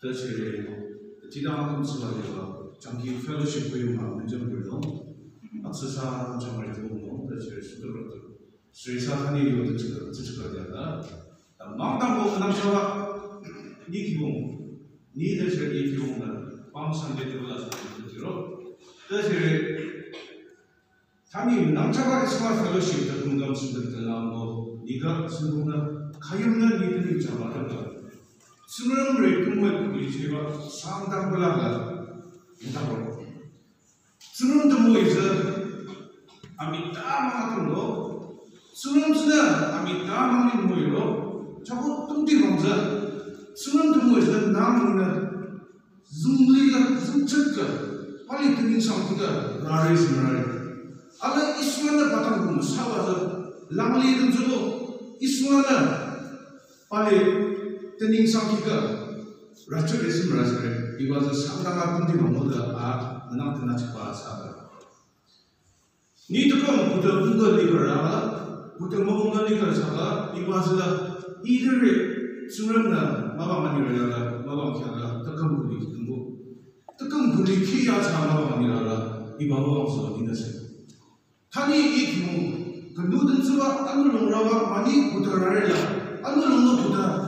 다시 지당 수가지가 장기 펠로십 부임하 문정들도 악수사 정말 들어오고 다시 수도로 수의사한이 요도 되다 망당고 그남자와 니 기봉 니 다시 이 기봉은 방상대 들어가서 들어 다시 하나님 남자가 생활 펠로십 때 공감 순들 나오고 네가 성공한 가엾는 이들이 잡아들다 스물을 꿈을 꾸리지가 상당불라가 못하고. 스물 드모에서 아미따 망하던 거 스물 쓰나 아미따 망인 모이로 자꾸 뚱띠 검사 스물 드모에서 남은 줌리가 줌쳤가 빨리 듣는 상태가 나를 kum sawa langli dum judo ismana pale tening sangkika racha pa ko nure wa ba bararela i ba andang sa ni ne ya ka ma ya ma no tu mo lo chana ka tu ba i da sai ba sa ya ka ba i ba sa tsuman na ma ma ko ma ni ra ya ayam no we kim la no lo sa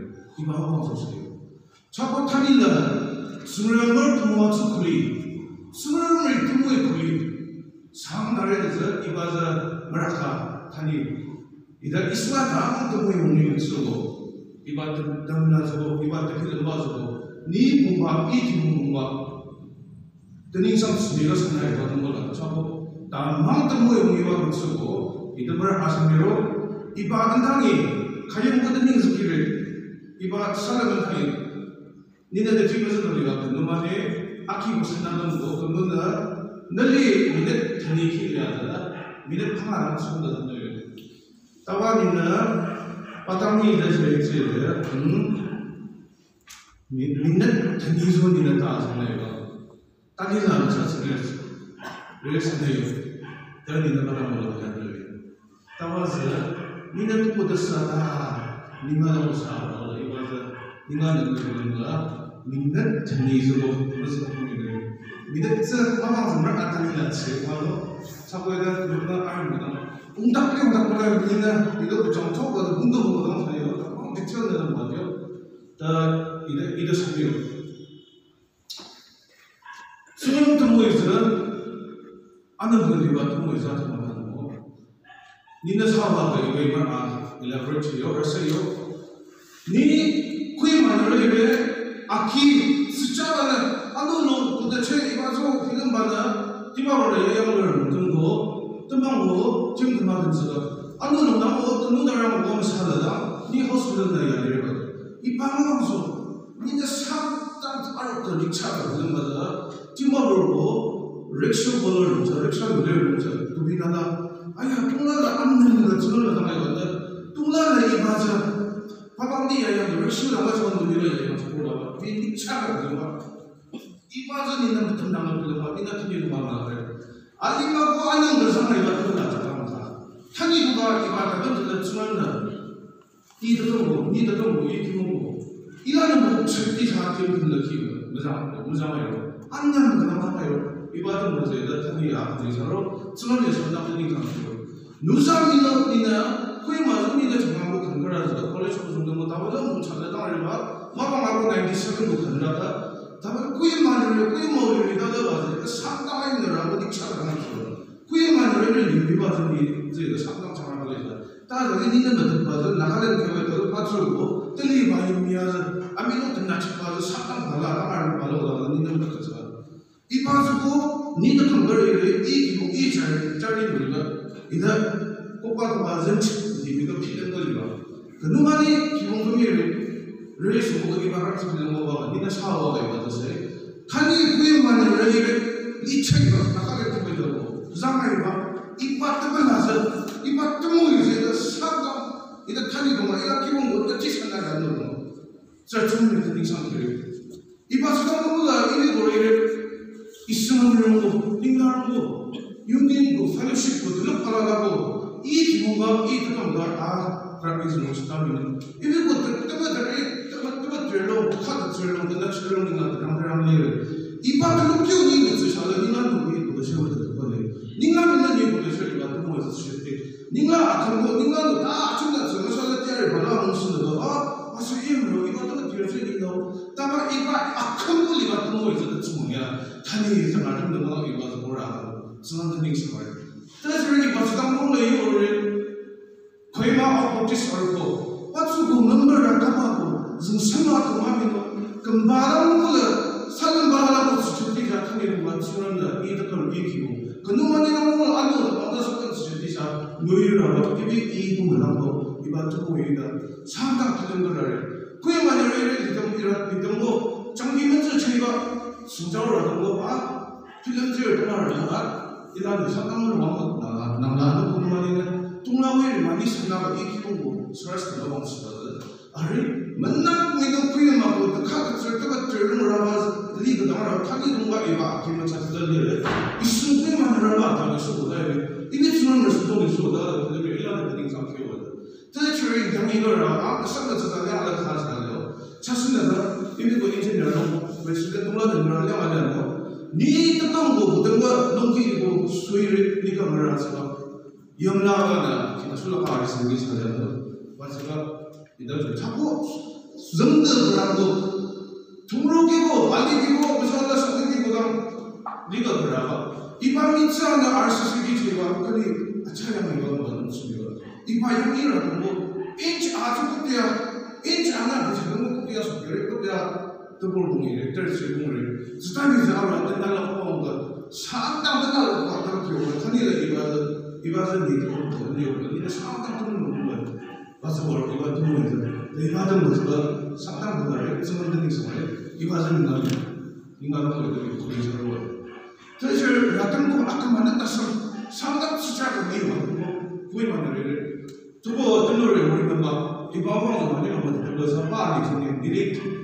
마방 소리요. 차고 타니는 스물을 부모와서 굴리. 스물을 부모에 굴리. 상나라에서 이바자 마라카 타니. 이다 이스마 다음 부모에 용리를 쓰고. 이바트 담나서 이바트 필름 봐서 니 공부 이 bara asam mero iba andangi kayam ko tening zikire iba sala ban kai nina de tiba sa 이봐 살아는 하니 니네들 지면서 놀이가 그놈한테 아키 무슨 나는 거 그놈나 널리 미네 전이 키려야다 미네 파마랑 숨다 널리 따와니나 바탕이 이제 제지 음 미네 전이 손이나 다 하잖아요 따지는 않아 자세히 그래서 내가 너는 나랑 먹어야 돼. 따와서 니네 또 보다 사다. Hindi na, ito po siyang tok. Ano, mundo mo lang sa'yo. Ang detail na lang ba? Ta, ito, ito sa'yo. 수능 등모에서는 아는 분들과 등모에서 등모하는 거. 니네 사업하고 이거 이만 아 일라브레트요, 그래서요. 니 kuy manalo ibe aki 숫자가는 아노노 도대체 이바서 지금 받아 디마 로를 영어를 등고 뜸방고 지금 그만든 쓰가 아노노 나고 어떤 누나랑 보면 살아다 니 호스피tal 나야 이래가 이 방방소 니네 사업단 알았던 리차가 그런 거다 timorolo rickshaw bolor sa rickshaw bolor sa tubina na aya tungla la amna na tsunula na ngayon na tungla na iba sa papang di aya rickshaw na sa mga nila aya sa pula ba pili chaka ko ba iba sa ni na mutum na mga ba ina tuni ba ba ba ali ma ko anang da sa ngayon ko na ta ta tani ko ba iba ta ba ta tsunula 이 더동고 이 더동고 이 기몽고 이라는 뭐 절대 사람들이 불러키고 무상 무상해요 안녕 그나마요 이바든 뭐지 나타니 아들이 서로 뭐 세금 못 간다가 कोई मजूर नहीं तो जमा को खंडर आ जाता कॉलेज को सुनते मत आओ जब मुझे चलता हूँ लेवा मामा मार को नाइन्टी सेवन को खंडर था तब कोई मानूंगे कोई मौलूंगे तो जब आज एक सातवां इन रहा वो दिखा रहा है कोई मानूंगे तो लिंबी बात नहीं जो एक सातवां चला रहा है ता जब इन दिन बदल बाजू नागालैंड के बाद तो पाँच लोग को तली भाई मियाँ अभी लोग तो नाच बाजू सातवां भला आठ भला होगा इन दिन बदल जाता 이 빠지고 니도 좀 걸리래 이 기복 이 자리 자리 우리가 이다 꽃밭 맞은 집이가 피는 거리가 그동안이 기본금이 레이스 뭐 이바 같이 들는 거 봐. 니나 사와가 이바도세. 칸이 구이만 레이를 이책이가 나가게 되고 부상하이바 이바 뜨면 나서 이바 뜨면 이제 사가 이다 칸이 동안 이다 기본 못 듣지 안 나고. 자, 주문을 듣는 상태를 이바 수당 거보다 이리 도래를 있으면 거, 인간한 거, 윤기고 fellowship 들어 팔아가고 이 기본과 이 뜻과 아 그라미즈 못하면 이리 거 뜨면 들로 카드 들로 근데 들로 나 그랑 일 이파도 키우니 그 사람 인간 누구 그 세워 될 거네 닝가 믿는 이 보게 설 같은 거 있어 주셨대 닝가 아픈 each move, each number are practice most time. If you go to the rate, the matter to low, cut the low, the next low, the number of layer. If I look you need to shall the number of people to show the body. Ninga minna ni ko show the number of shit. Ninga atamo ninga no ta chunga so so the there bala no so the ah asu im lo iba to the show the no. Ta ba iba akamo li ba to mo is the chungya. Tani is the matter no iba to ra. So the things are. That's really what's come yi ma ni re re di dam i ra di dam ko chang gi men zu chai ba su zhao ra dam ko ba tu den ji er da ra da i da ni sa dam ru ma ko na na na na ko ma ni ne tung la we ri ma ni sa na ba i ki ko sa ra sa da ba sa da 아리 맨날 내가 구임하고 카드 절대가 절름을 리그 나라 타기 동가 이바 기만 찾들을 이 순간만 하라고 하다가 소다 이게 주는 수동이 소다 그게 일하는 데 상태거든 대체로 당이걸 아 상가 저다 내가 하잖아요 차순에서 이미고 인지ner로 외수대 동라는 걸 하려고 니 뜻 한거 모든 거 넘기고 수위를 니가 말하서 영나가나 기타 술라가 있으니 찾아서 와서가 이들 자꾸 정들더라도 등록이고 말리기고 무슨 성격이고 네가 그러가 이방 미치하는 RCC기 제가 그리 차량을 이거 받는 수가 이방 형이라도 뭐 인치 아주 그때야 인치 하나 그 작은 그때야 속결에 그때야 뜨거운 공이 떨수 공을 지단에서 하루 안 된다고 보는가 상당 된다고 봤던 기억을 천일에 이봐서 이봐서 니도 돈이 없는 이게 상당 뜨는 거고 와서 뭘 이거 뜨는 거죠 내가 하던 것보다 상당 그거를 정말 생각해 이봐서 인간 인간으로 되게 고민스러워 사실 같은 거 아까 만났다 상당 시작을 내요 뭐 만들어요. 두고 들으려 우리 뭔가 이 바보는 아니라 뭐 들어서 말이 되게 디렉트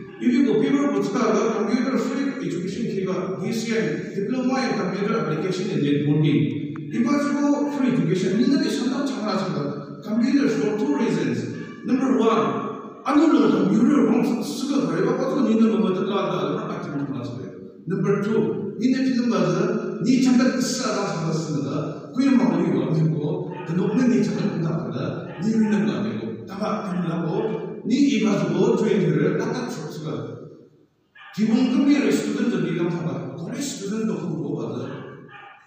computer free education 키가 DCI diploma in computer application engine 보기 이바지고 free education 이들이 상당 장하잖아 computer for two reasons number one 안으로 computer 공 쓰가 가려가 가지고 니는 뭐 그런 같은 거 나서요. Number two, 니네 지금 봐서 니 잠깐 쓰다가 잡았습니다. 막 우리 왕지고 그 높은 니 잠깐 끝났다. 니 있는 거 아니고 다가 들라고 니 이봐주고 조인들을 갖다 줬으가 기본 금리를 스튜던트 타가 고래 스튜던트 후보 받아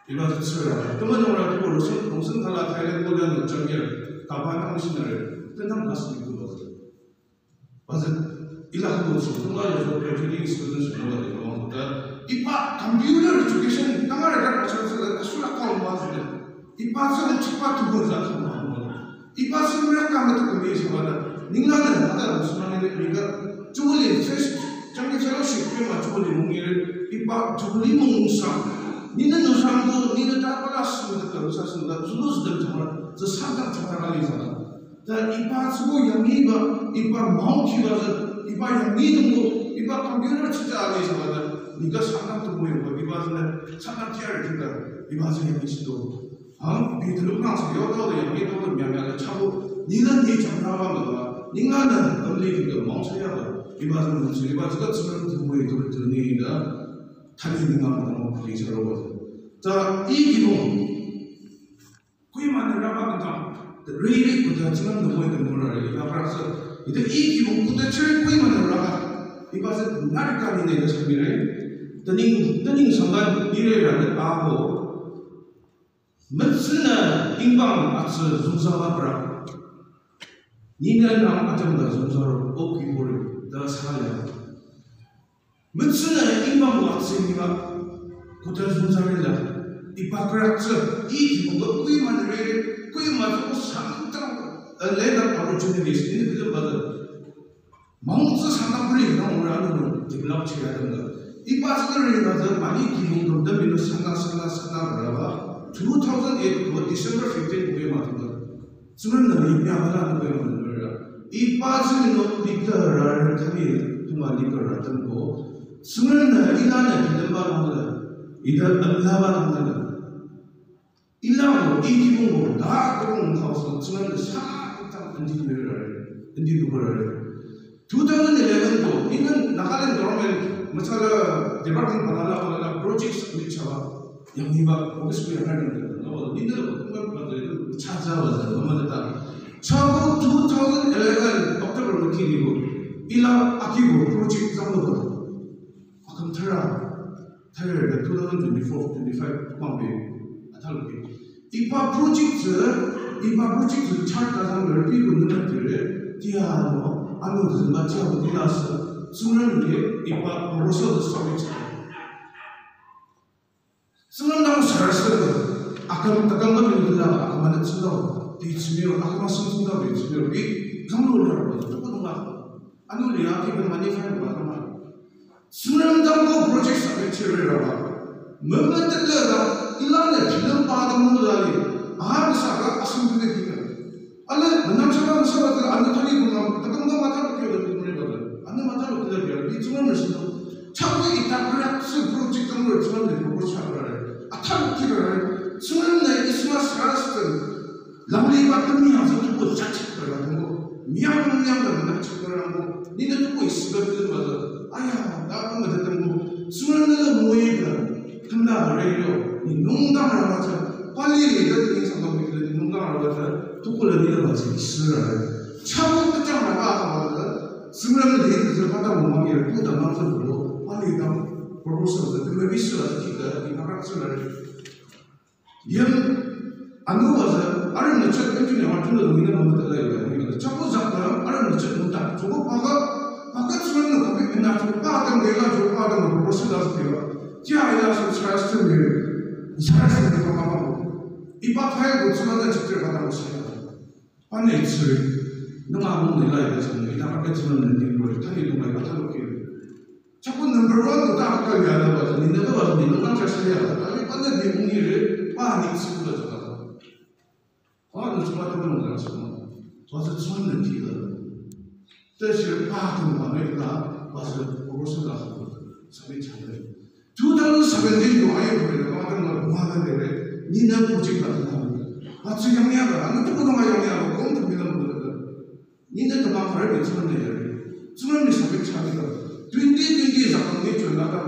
이봐서 쓰라. 그만 오라 두고 로슨 동선 달라 타이랜드 보려는 정결 가방 당신을 끝난 것입니다. 맞아. 일하고 순간에서 배틀이 있었던 순간이에요. 그러니까 이파 감비율을 education 땅을 가르쳐서 수락하고 맞으면 이파서는 책과 두고 자고 이파 수락하면 또 그게 있어가는 닝라는 하다 무슨 말이냐 그러니까 주불리 정리 펠로십 그만 주불리 몽기를 이파 주불리 몽상 니는 노상도 니는 다 빨았으면 됐다 사실은 주로서 정말 저 상당 정말 알리잖아 dan ipa sugo yang ni ba ipa mau ki ba ipa yang ni dum go ipa computer chita ale sa ba ni ka sanam to boy ba ipa sa sanam ti ar ki ka ipa sa yang ni do ang bi de lu na sa yo do yang ni do nya nya la cha bo ni na ni cha na ba ba ni nga na dam le ki ka mau sa ya ba ipa sa mu su ipa sa ka sanam to boy do To ni da 탄이 있는 거 한번 보기 저러고 자, 이 기본 ya matsna ingbang atsa ni ba kuta zungsa re la ipakratsa i mo kui man re kui ma ko samtang a later opportunities in the film mother 멍스 상담불이 이런 오늘 하는 데벨롭 해 야 된다. 이 빠스들을 인해서 많이 기본도 때문에 상당 상당 상당 그러가 2008그 디셈버 15 그게 맞은 거. 저는 이 명하는 거예요. 이 빠지는 리터를 탑이 동안 리터를 탐고 스물네 이단에 믿음만 하는 이단 암사만 하는 일라고 이 기분으로 다 그런 하고서 스물네 샤딱 던지기를 던지기를 두다는 일에는도 이는 나가는 도로면 마찰라 디바팅 받아라 받아라 프로젝트 미쳐와 영희가 오겠습니다. 하는 데는 너도 니들 어떤 걸 받아도 찾아와서 너만 됐다. 처음 2011 october 느끼고 일라 아끼고 project 잡는 아까 틀라 틀 2024 25 광배 아탈게. 이파 프로젝트 이파 프로젝트 차가상 넓히고 있는 것들을 디아노 아무도 맞지하고 디나스 수능 위에 이파 보로서도 서비스 수능나무 살았어요 아까 딱한 거 믿으라 아까 만든 순간 비치미로 아까 말씀 순간 비치미로 비 강로를 조금만 안 올리야 기분 많이 살고 가더만 수능장고 프로젝트 서비스를 해라 뭐뭐 뜯려가 일란에 비는 빠던 거다니 아무사가 아승분의 기가 알레 만남사가 무사가 안 타기 공감 딱한거 맞아도 기어도 그러거든. 안 맞아도 그래 이 주문을 쓰고 자꾸 이따 그래스 프로젝트 정도를 주문을 보고 차를 아타르키를 수능내 이스마 살았 을 람리 같은 미양서 두고 자책을 하는 거. 미양 미양 같은 자책을 하고 니네 두고 있으거든 맞아 아야 나쁜 거 됐던 거. 수능내가 뭐이가 한다 그래요. 이 농담을 하자 빨리 생각이 들더니 농담을 하자 두고를 잃어가지 있으라. 차고 끝장 나가 스물한 하다 보면 이를 또 담아서 빨리 당 프로포스를 듣는 미스가 기가 이 나락스를. 연 안고가서 아래 늦춰 땡준이 활동도 있는 것만 달라요. 이거 자꾸 자꾸 아래 늦춰 못다. 저거 봐가 바깥 수는 거기 맨날 저거 빠던 내가 저거 빠던 거 프로포스 나서 돼요. 지하에서 살았을 때 살았을 때 봐가고 이 바파에 고추만한 직접 받아보세요. 안에 있을 너가 아무 내가 이래서는 이따 바깥에서는 걸 타기 동안 갖다 놓기 자꾸 넘버 원도 다 아까 얘기하는 거죠 니네가 와서 니네 깜짝 살려야 아니 반대 네 공리를 빠니 쓰고 들어가 서 아, 너 정말 그런 거야 지금 와서 손을 뒤가 뜻을 빠든 밤에가 와서 보고 생각하고 사람이 잘해 2017도 아예 보이는 거 하던 걸 뭐하는데 니네 보직 같은 거 마치 영리하다 안 누구도가 영리하고 공도 믿는 거거든 니네 도막 바로 괜찮은데 수능이 사백 차기가 2020 작품이 줄나가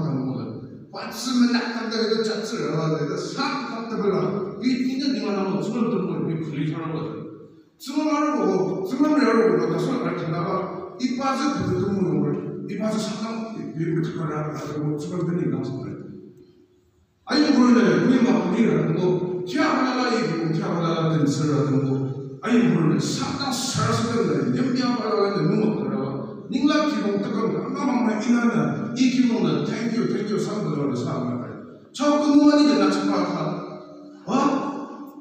가는 거야 왔으면 낙한다고 잣을 하다가 싹 답답을라 이 뛰는 니만 하면 수능 듣는 걸 이렇게 분리하는 거든 수능 하려고 수능을 하려고 나 수능 갈 때다가 이 빠져 그 듣는 걸이 빠져 상당 미국 특허를 하고 수능 듣는 거 상관 아니 그러네 우리 막 분리를 하고 티아발라가 얘기고 티아발라가 댄스를 하던 거 아니 그러네 상당 된다 연비아발라가 없더라고. 닝라 기공 뜨거운 아마만 이나는 이 기공은 땡큐 땡큐 상들어를 사는 저 근무만이 되나 참가한 어?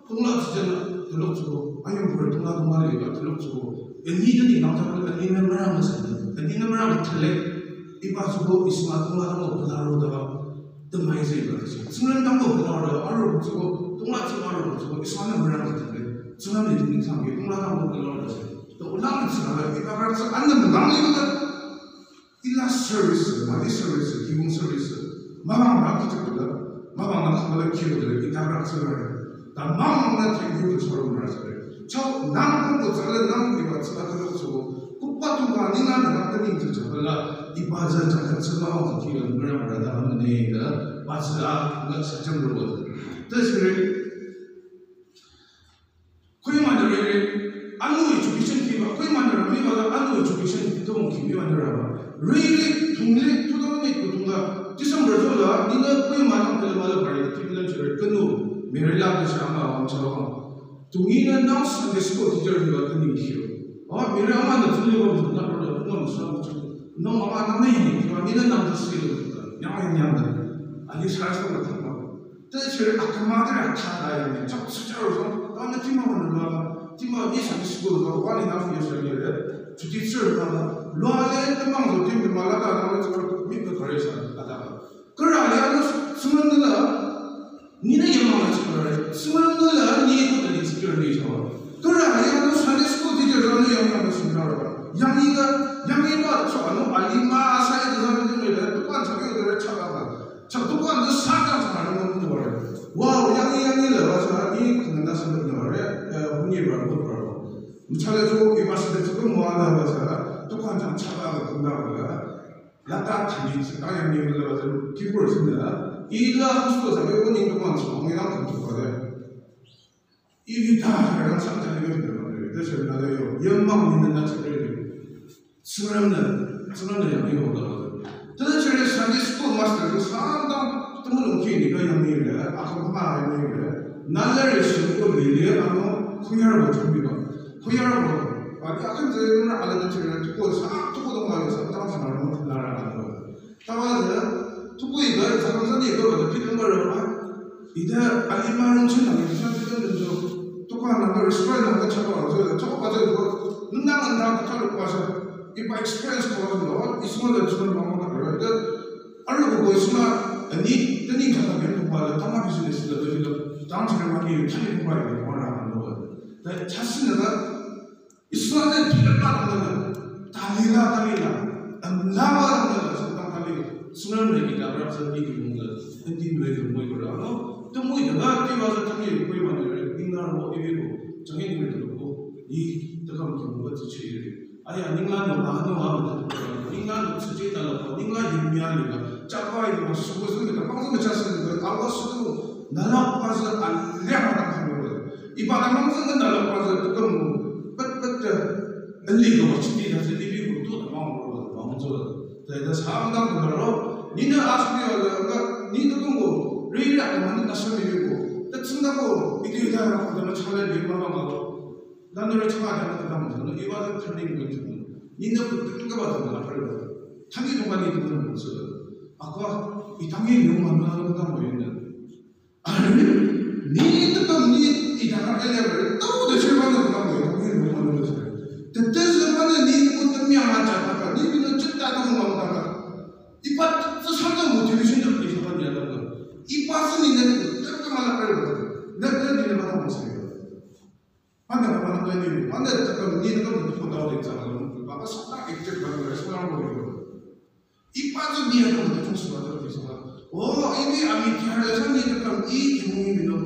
동라 주제는 들럭주고 아니 뭘 동라 동아리 얘기가 들럭주고 니들이 남자들은 이는 말하면 사는 니는 말하면 틀래? 이빠주고 있으면 동라는 거 보다로다가 뜸마이서 이거지. 승련 당고 보다로 알을 붙이고 동라 치마를 붙이고 있으면 말하는 같은데 수남이 듣는 상황에 동라 당고 보다로 또 올라가는 수가 이빠가서 앉는 남이거든 일라 서비스, 마디 서비스, 기본 서비스, 마방 아키텍트다, 마방 나카마다 키우들 이따가 서를, 나 마방 나 탱기도 서로 말하서래. 저 남은 거 잘래 남은 게 맞지 않다고 저 국가 atunga na koi ma na ka ma da ba re ti mi na chi re ka nu me re la ta sha ma wa cha ba tungina na sa de sko ti jer ga ka ni ki 어, 미래 아마도 들리고 그러다 그건 수업 좀 너무 아마 남네 그 니는 남도 쓰이고 양양 양들 아니 살수 같은 거 뜻을 아까마들 아차다요 적 수저로 너는 팀하고는 너 팀하 이 상식으로 너 관리 나서 예술이래 주짓수를 봐 로아레 때망도 팀들 말라가 나는 저 밑에 거래서 하다가 그걸 알아야 수면들은 니네 영망을 지켜라 수면들은 니 것들이 지켜라 니 좋아 그러나 내가 산에 스코 디저는 영향을 준다고 양이가 양이가 저는 알리마 사이드 사는 중에 똑같은 저기를 찾아가 사장 사는 건 거래 와 양이 양이를 와서 이 그는다 선들 거래 분이 바로 바로 무차례로 이 듣고 뭐 하나 와서 똑같은 찾아가 된다고 야타 단지 스카이 님을 와서 기부를 쓴다. 이가 한수도 사회 원인 동안 정이랑 같은 이비타라는 상장이 되는 그래서 나도요 연망 있는 나처럼 수많은 수많은 양이 오거든. 도대체 nila, ano, kuyar mo, sabi ko, kuyar mo, pag akin sa yung na alam na sila, tuko, sa tuko daw mga sa tama sa mga mga nararan ko. Tama na, tuko iba, sa mga sa iba, wala pitong baro, ida, alimarong siya, naging siya, ito, 똑같은 걸 스프레드 거 쳐봐. 저거 가지고 눈나면 다 붙어를 봐서 이봐 익스피리언스 거는 이 순간에 주는 방법 은 그런데 알고 그 순간 니 뜨니 같은 게 공부하려 땅마 비즈니스도 지금 당신을 많이 차리 공부하려 원하는 거. 자신은 이 순간에 비를 받는 달리라 달리라 나와는 것은 땅 달리 순간을 내기다 그래서 이게 뭔가 흔히 왜 뭐 이거라 또 뭐 이거가 뛰어서 당연히 보이면 닝나로 이비고 정해님을 들었고 이 뜨거운 경우가 지치를 아야 닝나도 마하도 마하도 닝나도 지치 달라고. 닝나 힘미하니까 짜파이고 수고스니까 방송에 찼으니까 아까 수도 날아가서 알려하다 하는 이 바다 방송은 날아가서 뜨거운 빽빽 날리고 치디라서 이비고 또 나망으로 망조 그래서 상당 그대로 니는 아스비어가 니도 뭐 레일이 안 맞는 나서미고. 뜻승다고 이게 이다라고 그러면 차라리 민망하고 나너를 청하지 않는 그다음에 는 이와는 틀린 거지 니는 그 뜬가 받은 거나 팔려 당이 동안이 그거는 없어 아까 이 당이 명만 하는 거다 뭐였는 아니 니 뜻도 니이 당을 엘레를 또도 실망하는 거다 뭐야 당이 명만 하는 거지 뜻에서 만에 니 그것도 미안하지 않다가 니 그는 ጭጣ도 못 나다가 이빠 뜻 상관 못 해주신 적도 있었거든요 이 니는 tu semua oh ini kami tiada macam ni cakap i kimu ini tu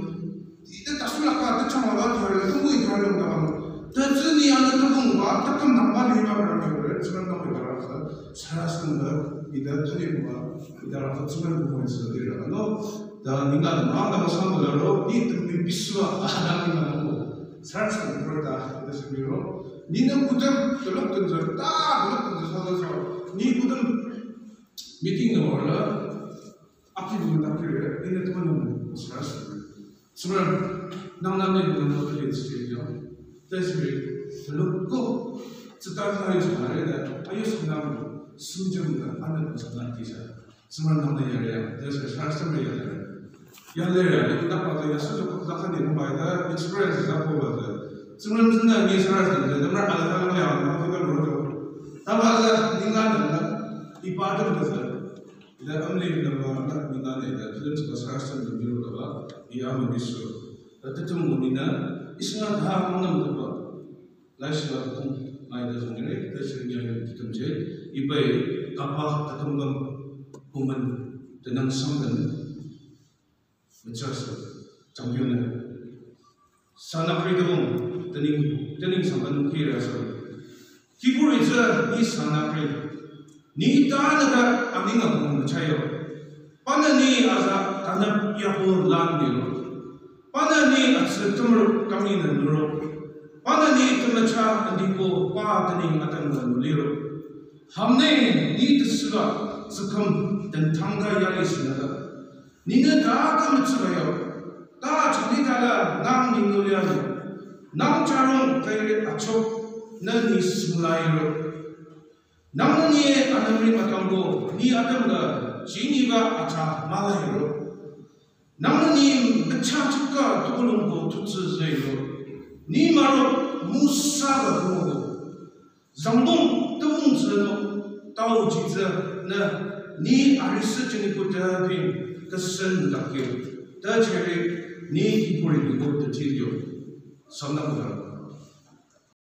itu tak sulah kau tu cuma bawa tiada tu mui tiada tu kamu tapi ni yang tu pun buat tak kan nampak ni apa orang yang berada sekarang kamu berada salah satu tidak tu ni buat tidak rasa sekarang kamu sendiri no dan ingat mangga masam laro ni tumi biswa adam ingat 살 수는 그렇다 그래서 비로 니는 부담 들럭든 저다 들럭든 저 서서 니 부담 미팅 나올라 앞이 부담 필요해 근데 또는 살수 수를 낭낭내 부담 어떻게 지지요 그래서 들럭고 잘해야 돼. 아유 성남 순정가 하는 것은 난 기자. 스물 남는 열이야 그래서 살수 있는 要累了，你跟他报这个，甚至不他身体不好，他 experience 他不好的，是不是真的 experience 的？能不能把他放了，然后就跟罗总，他把这个应该怎么一巴掌就是，你在恩里面的话，那你哪里的？就是这个啥事都没有的话，你要么没说，那这种我们呢，一生他不能的话，来是了痛，来的痛嘞，但是你要怎么解？一辈，哪怕他痛到，我们只能伤感。 차요 빠나니 아자 단합 야보 란디로. 빠나니 아츠 tumur kamina nuro 빠나니 tumnacha 안디고 빠드니 아tan가 누리로. 함네 니 뜻스가 스컴 던탕가 야리시나가 니는 다 까먹어요. 다 정리다가 남 닝노리하고 남처럼 그에게 아촉 넌이 스물라이로. 남는이의 아담리 마땅고 니 아담가 지니가 아차 마라이로. 남는이 매차측가 두고는고 투츠제이로. 니 마로 무사가 그거고. 장동 뜨웅즈노 따오지자 나니 아리스 지니부터 tā sēn tā kio, tā chikari nī kī kōrī kī kōrī tā chī kio, sāndā kōrā,